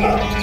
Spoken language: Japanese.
Oh,